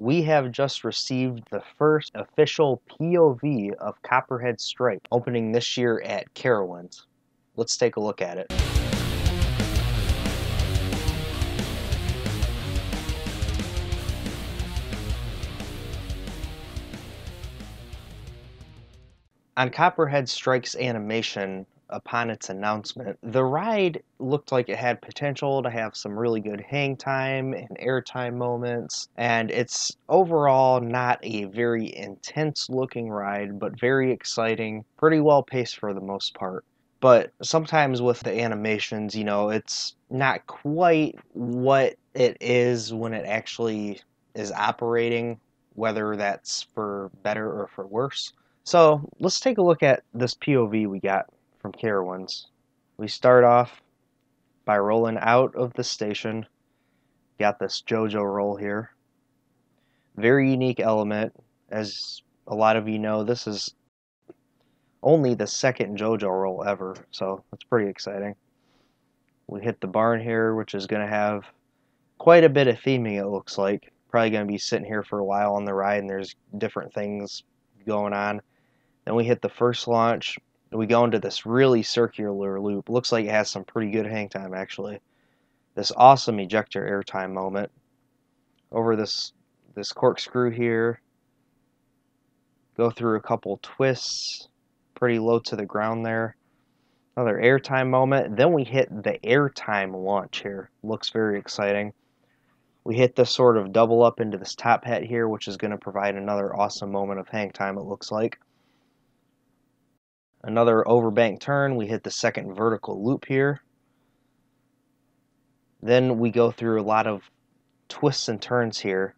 we have just received the first official POV of Copperhead Strike opening this year at Carowinds. Let's take a look at it. On Copperhead Strike's animation, upon its announcement, the ride looked like it had potential to have some really good hang time and airtime moments, and it's overall not a very intense looking ride, but very exciting, pretty well paced for the most part. But sometimes with the animations, you know, it's not quite what it is when it actually is operating, whether that's for better or for worse. So let's take a look at this POV we got from Carowinds. We start off by rolling out of the station. Got this JoJo roll here. Very unique element. As a lot of you know, this is only the second JoJo roll ever, so that's pretty exciting. We hit the barn here, which is going to have quite a bit of theming, it looks like. Probably going to be sitting here for a while on the ride, and there's different things going on. Then we hit the first launch. We go into this really circular loop. Looks like it has some pretty good hang time, actually. This awesome ejector airtime moment. Over this this corkscrew here. Go through a couple twists. Pretty low to the ground there. Another airtime moment. Then we hit the airtime launch here. Looks very exciting. We hit this sort of double up into this top hat here, which is going to provide another awesome moment of hang time, it looks like. Another overbank turn, we hit the second vertical loop here. Then we go through a lot of twists and turns here,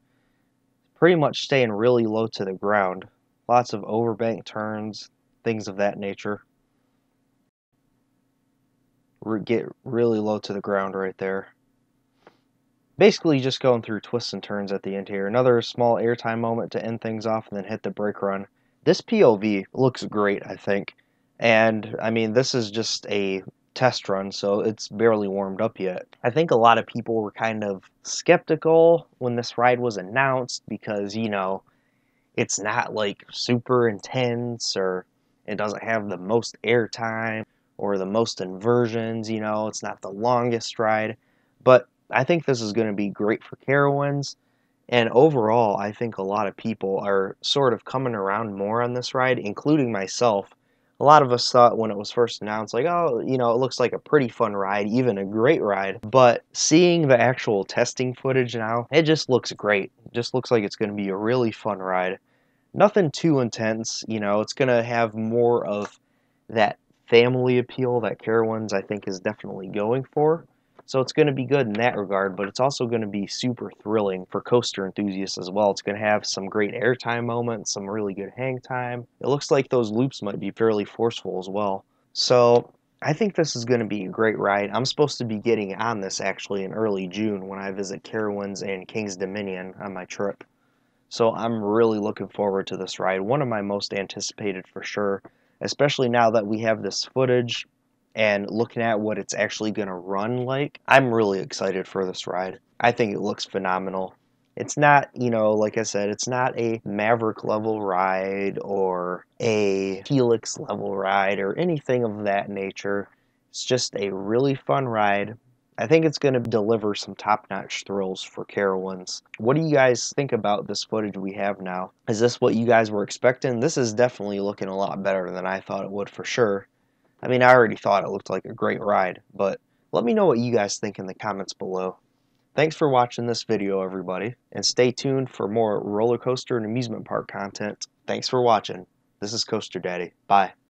pretty much staying really low to the ground. Lots of overbank turns, things of that nature. Get really low to the ground right there. Basically just going through twists and turns at the end here. Another small airtime moment to end things off and then hit the brake run. This POV looks great, I think. And I mean, this is just a test run, so it's barely warmed up yet. I think a lot of people were kind of skeptical when this ride was announced because, you know, it's not like super intense or it doesn't have the most airtime or the most inversions, you know, it's not the longest ride. But I think this is going to be great for Carowinds. And overall, I think a lot of people are sort of coming around more on this ride, including myself a lot of us thought when it was first announced, like, oh, you know, it looks like a pretty fun ride, even a great ride. But seeing the actual testing footage now, it just looks great. Just looks like it's going to be a really fun ride. Nothing too intense, you know, it's going to have more of that family appeal that Carowinds, I think, is definitely going for. So it's going to be good in that regard, but it's also going to be super thrilling for coaster enthusiasts as well. It's going to have some great airtime moments, some really good hang time. It looks like those loops might be fairly forceful as well. So I think this is going to be a great ride. I'm supposed to be getting on this actually in early June when I visit Carowinds and Kings Dominion on my trip. So I'm really looking forward to this ride. One of my most anticipated for sure, especially now that we have this footage and looking at what it's actually going to run like, I'm really excited for this ride. I think it looks phenomenal. It's not, you know, like I said, it's not a Maverick level ride or a Helix level ride or anything of that nature. It's just a really fun ride. I think it's going to deliver some top notch thrills for Carowinds. What do you guys think about this footage we have now? Is this what you guys were expecting? This is definitely looking a lot better than I thought it would for sure. I mean, I already thought it looked like a great ride, but let me know what you guys think in the comments below. Thanks for watching this video, everybody, and stay tuned for more roller coaster and amusement park content. Thanks for watching. This is Coaster Daddy. Bye.